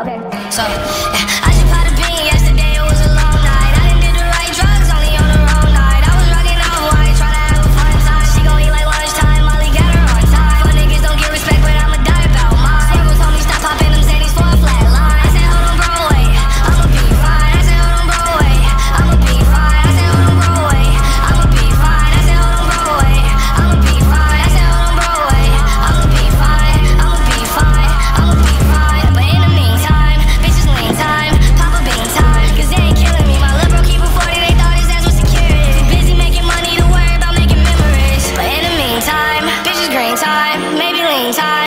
Okay, so